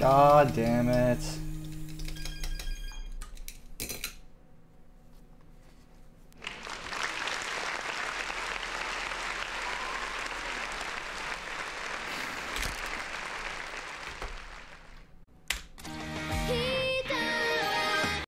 God damn it.